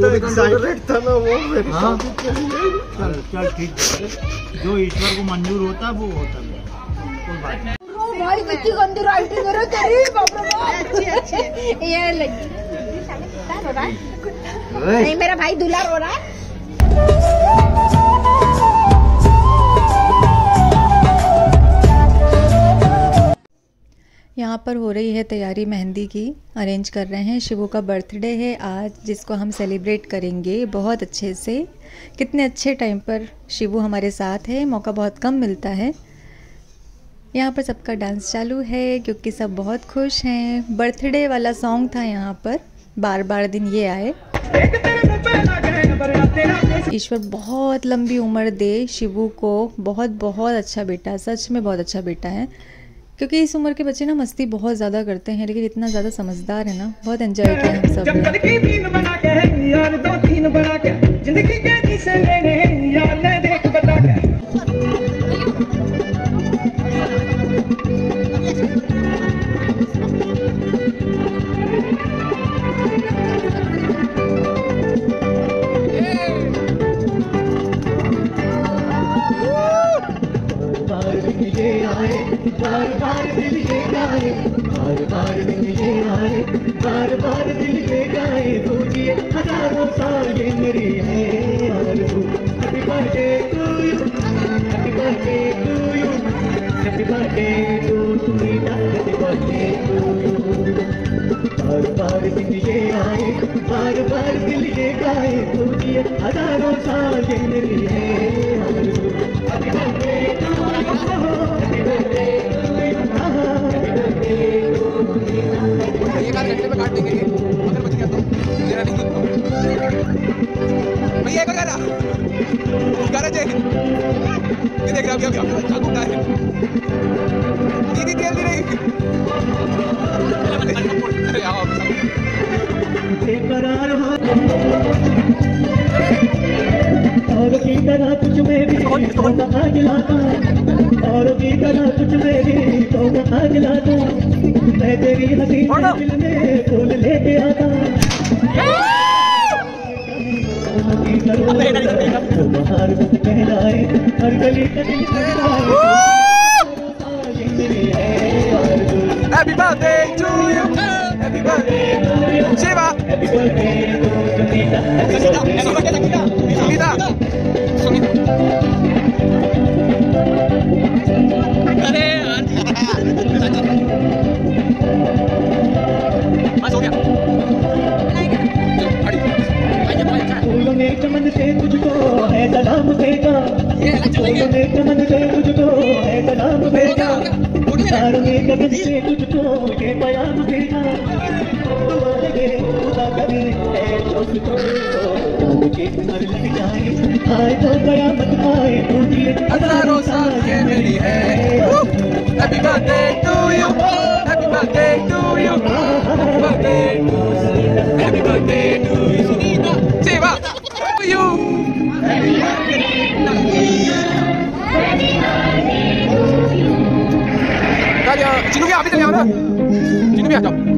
ना एक्साइटेड था ना वो मेरी हाँ। शादी के लिए चल चल ठीक जो ईश्वर को मंजूर होता है वो होता है। कोई बात नहीं। भाई कितनी गंदी राइटिंग है रे तेरी बाप रे अच्छी अच्छी। ये लगी रो रहा है? नहीं मेरा भाई दुला रो रहा है। यहाँ पर हो रही है तैयारी मेहंदी की। अरेंज कर रहे हैं। शिवू का बर्थडे है आज, जिसको हम सेलिब्रेट करेंगे बहुत अच्छे से। कितने अच्छे टाइम पर शिवू हमारे साथ है। मौका बहुत कम मिलता है। यहाँ पर सबका डांस चालू है, क्योंकि सब बहुत खुश हैं। बर्थडे वाला सॉन्ग था यहाँ पर। बार बार दिन ये आए। ईश्वर, बहुत लंबी उम्र दे शिवू को। बहुत बहुत अच्छा बेटा, सच में बहुत अच्छा बेटा है। क्योंकि इस उम्र के बच्चे ना मस्ती बहुत ज़्यादा करते हैं, लेकिन इतना ज़्यादा समझदार है ना, बहुत एंजॉय किया हम सबने। बार दिन ये आए बार बार दिल ये गाए दूजिए हज़ारों साल ये मेरी है आरज़ू happy birthday to you happy birthday to you happy birthday to मीठा हैप्पी बर्थडे टू यू बार बार दिन ये आए बार बार दिल ये गाए दूजिए हज़ारों साल ये मेरी है ये देख रहा अभी अभी अभी चाकू है दीदी तेल दी रही अरे आओ बेकरार हो। और की तरह कुछ में भी तो कहा गिलाता और की तरह कुछ में भी तो कहा गिलाता मैं तेरी हँसी दिल में फूल लेके आता। Happy birthday to you. Happy birthday to you. Shiva. Happy birthday to Sunita. Sunita. Sunita. Sunita. Sunita. Sunita. जाए आए तो कयामत आए तुझे हज़ारों साल ये मेरी है happy birthday to you happy birthday to you happy birthday happy birthday to you Shiva to you Chinnu भी आप भी चले आओ ना चिन्नू भी आ जाओ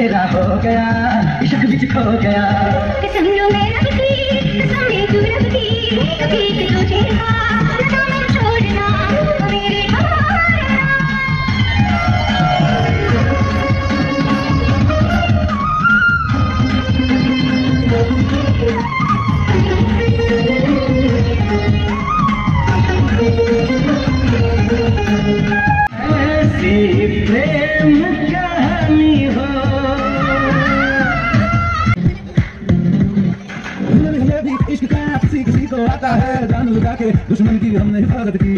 तेरा हो गया।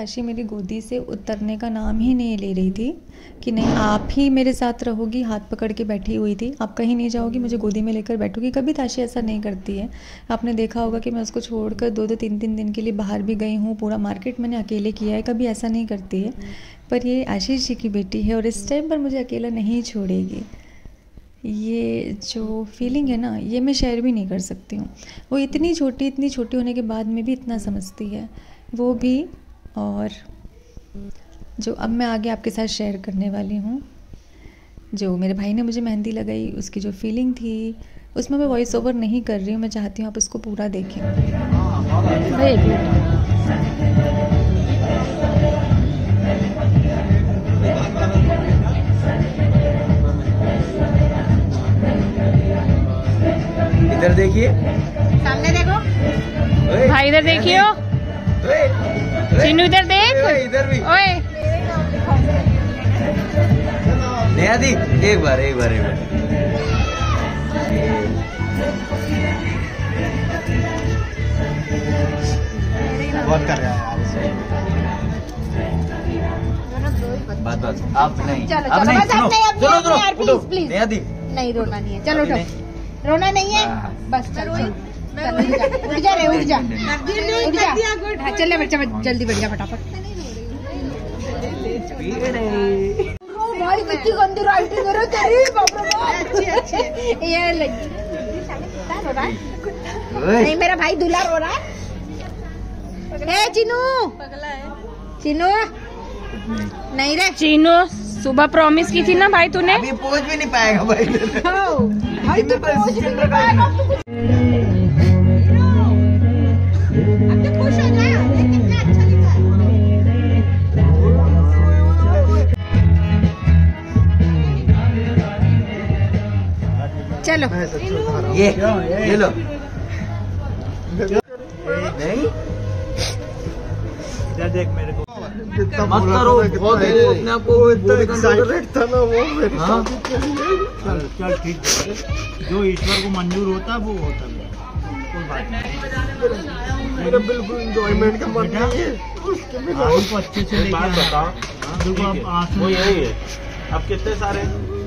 ताशी मेरी गोदी से उतरने का नाम ही नहीं ले रही थी कि नहीं, आप ही मेरे साथ रहोगी, हाथ पकड़ के बैठी हुई थी। आप कहीं नहीं जाओगी, मुझे गोदी में लेकर बैठोगी। कभी ताशी ऐसा नहीं करती है। आपने देखा होगा कि मैं उसको छोड़कर दो दो तीन तीन दिन के लिए बाहर भी गई हूँ। पूरा मार्केट मैंने अकेले किया है, कभी ऐसा नहीं करती है। पर ये आशीष जी की बेटी है और इस टाइम पर मुझे अकेला नहीं छोड़ेगी। ये जो फीलिंग है ना, ये मैं शेयर भी नहीं कर सकती हूँ। वो इतनी छोटी इतनी छोटी होने के बाद में भी इतना समझती है। वो भी और जो अब मैं आगे आपके साथ शेयर करने वाली हूँ जो मेरे भाई ने मुझे मेहंदी लगाई उसकी जो फीलिंग थी उसमें मैं वॉइस ओवर नहीं कर रही हूँ मैं चाहती हूँ आप उसको पूरा देखें। इधर देखिए। सामने देखो। भाई इधर देखियो। चिन्नू इधर देख इधर भी ओए नया दी एक बार एक बार एक बार बहुत कर रहा है बात बात अब नहीं चलो, चलो, नहीं सुनो सुनो सुनो please, please। नया दी नहीं रोना नहीं है चलो रोना नहीं है। बस चल, उठ जा रे उठ जा उठ जा। हाँ, चल ले बच्चा जल्दी बढ़ जा। फटाफट भाई कितनी गंदी राइटिंग है रे तेरी बाप रे अच्छी अच्छी ये लगी रो रहा है नहीं मेरा भाई दूल्हा रो रहा है। ए चिनू चिनू नहीं रे। चिन्नू सुबह प्रॉमिस की थी ना भाई तूने? अभी पहुँच भी नहीं पाएगा भाई। भाई तू पहुँच चलो। ये ये लो। नहीं? इधर देख मेरे को। मत करो अपने आप को एक्साइटेड था ना वो मेरे हाँ? चल चल ठीक है। जो ईश्वर को मंजूर होता है वो होता। है मेरा बिल्कुल इंजॉयमेंट का मन नहीं है। आलू को अच्छे से बात बताओ। हाँ, देखो अब आँसू यही है। अब कितने सारे हैं?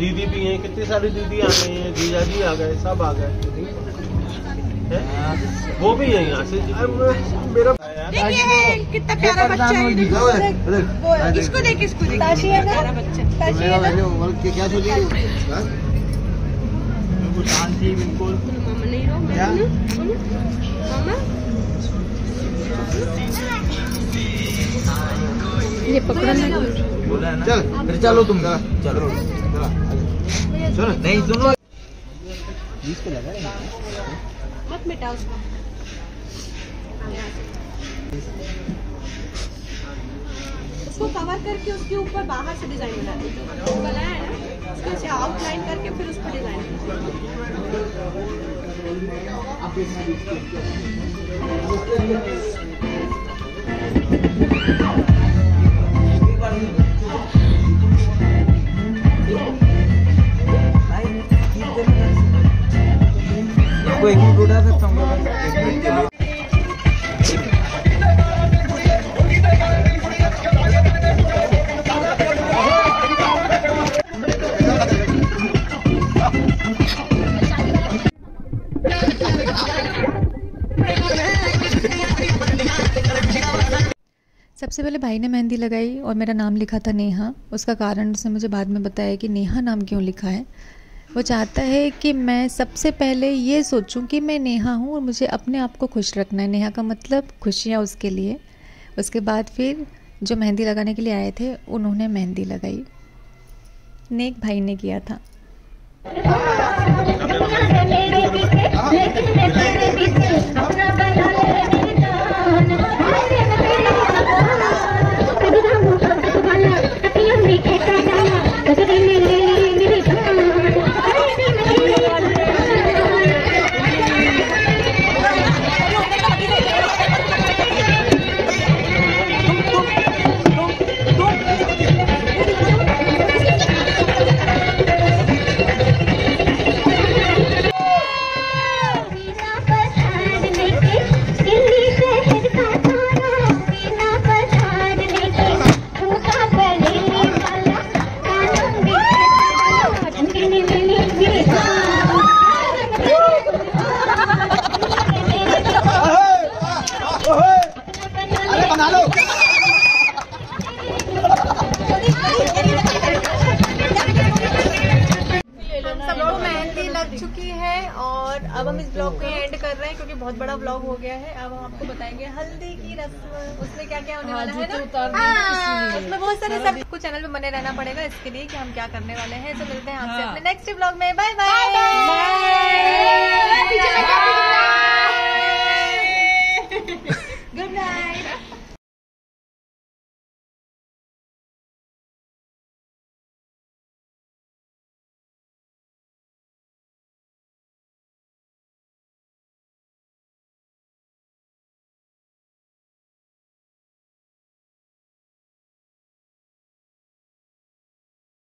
दीदी भी हैं कितनी सारी दीदी आ गई हैं जीजा जी आ गए सब आ गए। हैं? वो भी यही आशीष जी अब मेरा कितना प्यारा बच्चा है। इसको देख। इसको देख ताशी है ना? ताशी है ना? क्या सोचिए बिल्कुल शांति बिल्कुल क्या? ये पकड़ो है चल फिर चलो तुम। चलो। सुनो नहीं सुनो मत मिटा उसको। उसको कवर करके उसके ऊपर बाहर से डिज़ाइन बना दीजिए जो बनाया है ना? उसको ऐसे आउटलाइन करके फिर उस पर डिज़ाइन इसको एक मिनट उठा सकता सबसे पहले भाई ने मेहंदी लगाई और मेरा नाम लिखा था नेहा। उसका कारण उसने मुझे बाद में बताया कि नेहा नाम क्यों लिखा है। वो चाहता है कि मैं सबसे पहले ये सोचूं कि मैं नेहा हूँ और मुझे अपने आप को खुश रखना है। नेहा का मतलब खुशियाँ उसके लिए। उसके बाद फिर जो मेहंदी लगाने के लिए आए थे, उन्होंने मेहंदी लगाई। नेक भाई ने किया था। बहुत बड़ा ब्लॉग हो गया है। अब हम आपको बताएँगे हल्दी की रस्म। उसमें क्या क्या होने वाला है ना? हाँ, उसमें बहुत सारे सब कुछ चैनल में बने रहना पड़ेगा इसके लिए कि हम क्या करने वाले हैं। तो मिलते हैं आपसे अपने नेक्स्ट ब्लॉग में। Bye bye